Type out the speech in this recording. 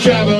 Travel.